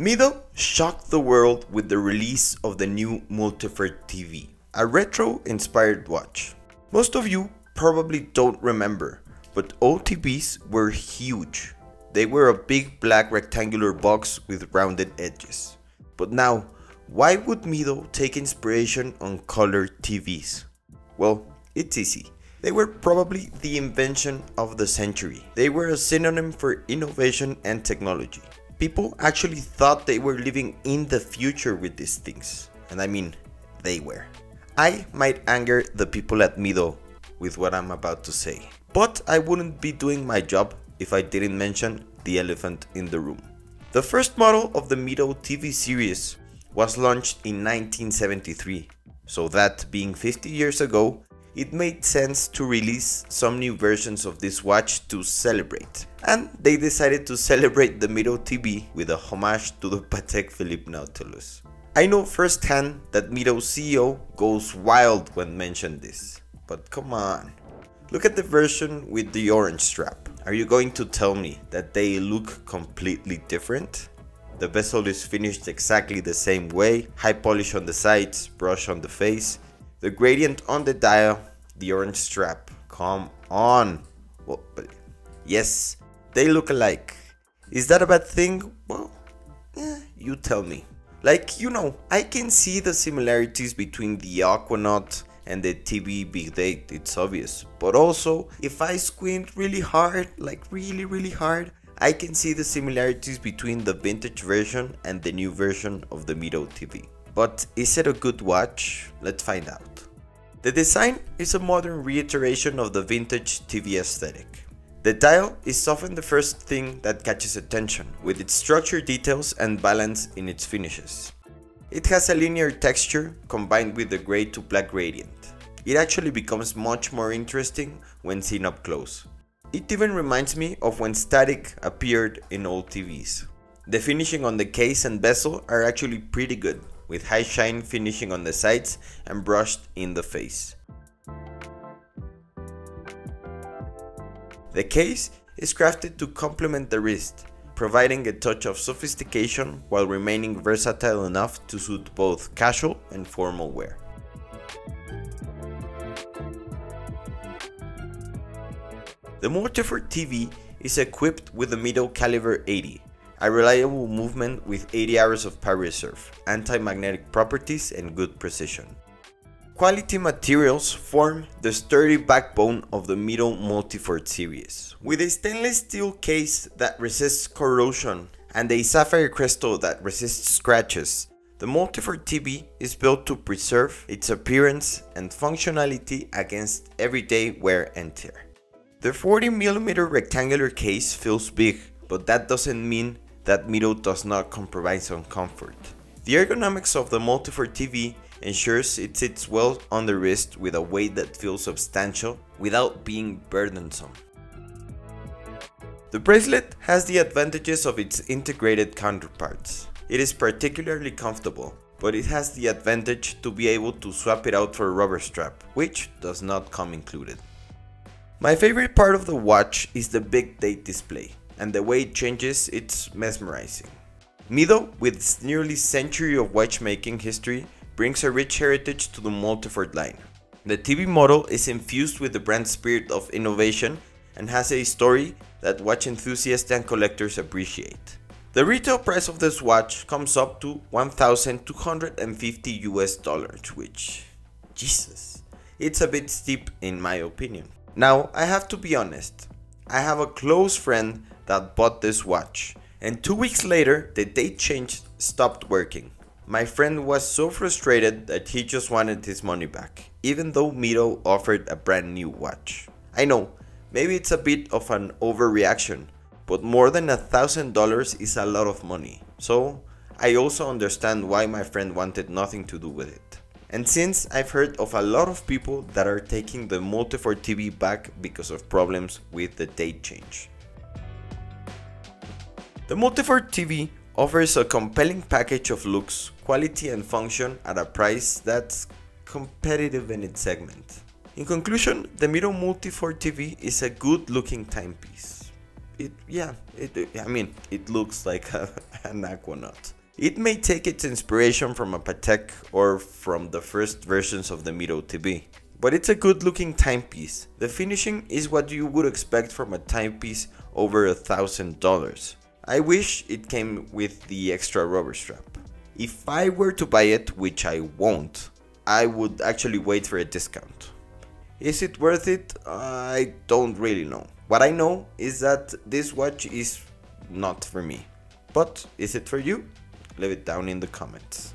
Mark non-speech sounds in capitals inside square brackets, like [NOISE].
Mido shocked the world with the release of the new Multifort TV, a retro inspired watch. Most of you probably don't remember, but old TVs were huge. They were a big black rectangular box with rounded edges. But now, why would Mido take inspiration on colored TVs? Well, it's easy. They were probably the invention of the century. They were a synonym for innovation and technology. People actually thought they were living in the future with these things. And I mean, they were. I might anger the people at Mido with what I'm about to say. But I wouldn't be doing my job if I didn't mention the elephant in the room. The first model of the Mido TV series was launched in 1973, so that being 50 years ago, it made sense to release some new versions of this watch to celebrate. And they decided to celebrate the Mido TV with a homage to the Patek Philippe Nautilus. I know firsthand that Mido's CEO goes wild when mentioned this, but come on. Look at the version with the orange strap. Are you going to tell me that they look completely different? The bezel is finished exactly the same way, high polish on the sides, brush on the face, the gradient on the dial, the orange strap. Come on. Well, yes, they look alike. Is that a bad thing? Well, eh, you tell me. Like, you know, I can see the similarities between the Aquanaut and the TV Big Date, it's obvious. But also, if I squint really hard, like really really hard, I can see the similarities between the vintage version and the new version of the Mido TV. But is it a good watch? Let's find out. The design is a modern reiteration of the vintage TV aesthetic. The dial is often the first thing that catches attention, with its structure details and balance in its finishes. It has a linear texture combined with the gray to black gradient. It actually becomes much more interesting when seen up close. It even reminds me of when static appeared in old TVs. The finishing on the case and bezel are actually pretty good, with high shine finishing on the sides and brushed in the face. The case is crafted to complement the wrist, providing a touch of sophistication while remaining versatile enough to suit both casual and formal wear. The Multifort TV is equipped with the Mido Caliber 80, a reliable movement with 80 hours of power reserve, anti-magnetic properties and good precision. Quality materials form the sturdy backbone of the Mido Multifort series. With a stainless steel case that resists corrosion and a sapphire crystal that resists scratches, the Multifort TV is built to preserve its appearance and functionality against everyday wear and tear. The 40mm rectangular case feels big, but that doesn't mean that Mido does not compromise on comfort. The ergonomics of the Multifort TV ensures it sits well on the wrist with a weight that feels substantial without being burdensome. The bracelet has the advantages of its integrated counterparts. It is particularly comfortable, but it has the advantage to be able to swap it out for a rubber strap, which does not come included. My favorite part of the watch is the big date display, and the way it changes it's mesmerizing. Mido, with its nearly century of watchmaking history, brings a rich heritage to the Multifort line. The TV model is infused with the brand spirit of innovation and has a story that watch enthusiasts and collectors appreciate. The retail price of this watch comes up to 1250 US dollars, which, Jesus, it's a bit steep in my opinion. Now, I have to be honest. I have a close friend that bought this watch, and two weeks later, the date change stopped working. My friend was so frustrated that he just wanted his money back, even though Mido offered a brand new watch. I know, maybe it's a bit of an overreaction, but more than a thousand dollars is a lot of money. So, I also understand why my friend wanted nothing to do with it. And since I've heard of a lot of people that are taking the Multifort TV back because of problems with the date change. The Multifort TV offers a compelling package of looks, quality and function at a price that's competitive in its segment. In conclusion, the Mido Multifort TV is a good looking timepiece. it yeah, it I mean, it looks like a, [LAUGHS] an Aquanaut. It may take its inspiration from a Patek or from the first versions of the Mido TV. But it's a good looking timepiece. The finishing is what you would expect from a timepiece over a thousand dollars. I wish it came with the extra rubber strap. If I were to buy it, which I won't, I would actually wait for a discount. Is it worth it? I don't really know. What I know is that this watch is not for me. But is it for you? Leave it down in the comments.